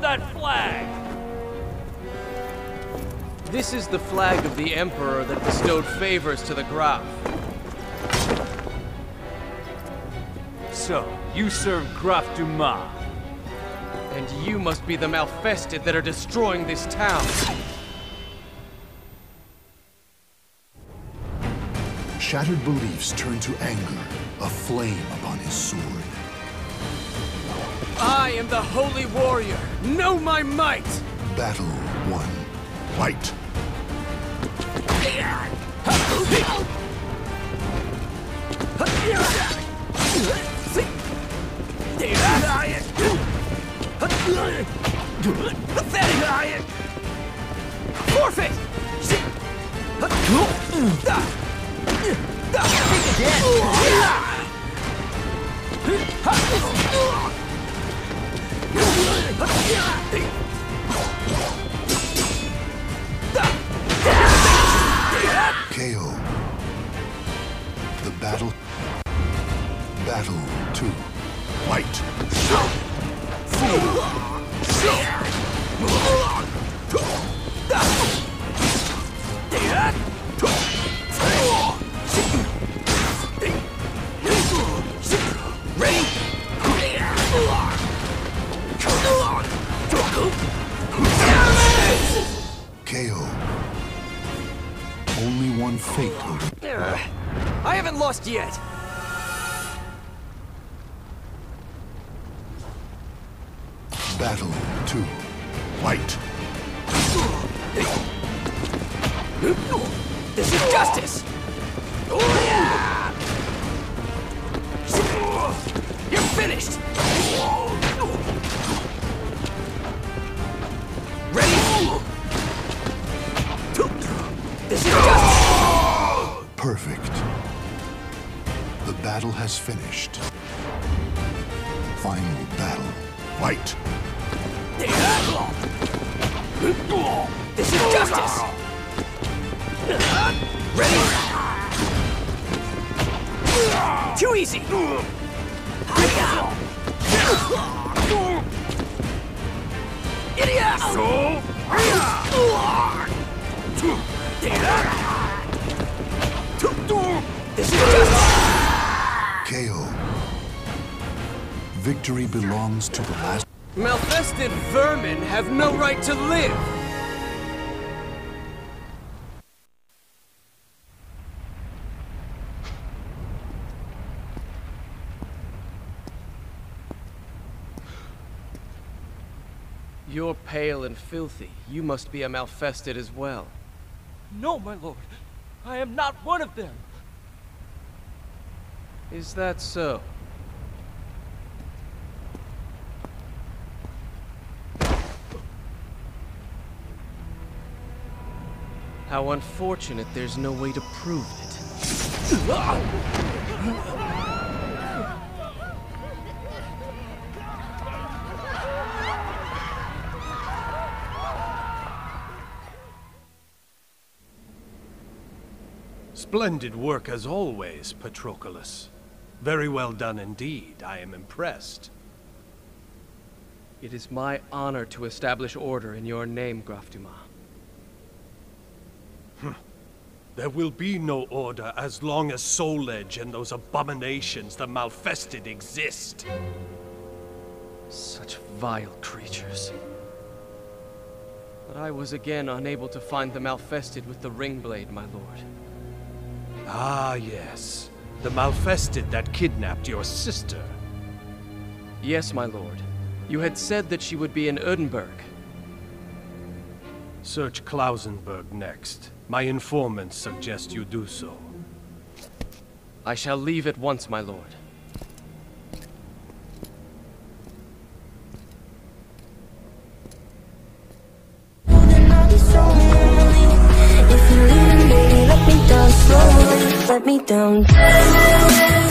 that flag? This is the flag of the Emperor that bestowed favors to the Graf. So, you serve Graf Dumas. And you must be the Malfested that are destroying this town. Shattered beliefs turn to anger, a flame upon his sword. I am the Holy Warrior. Know my might! Battle one. Fight! Pathetic! Forfeit! KO. The battle. Battle two. Fight! Fate. Uh, I haven't lost yet! Battle two. Fight! This is justice! You're finished! Battle has finished. Final battle. Fight! This is justice! Ready? Too easy! Idiot! This Victory belongs to the last. Malfested vermin have no right to live! You're pale and filthy. You must be a Malfested as well. No, my lord. I am not one of them. Is that so? How unfortunate there's no way to prove it. Splendid work as always, Patroklos. Very well done indeed. I am impressed. It is my honor to establish order in your name, Graf Dumas. There will be no order as long as Soul Edge and those abominations, the Malfested, exist. Such vile creatures. But I was again unable to find the Malfested with the ring blade, my lord. Ah, yes. The Malfested that kidnapped your sister. Yes, my lord. You had said that she would be in Erdenberg. Search Klausenberg next. My informants suggest you do so. I shall leave at once, my lord. If you're leaving, baby, let me down. Let me down.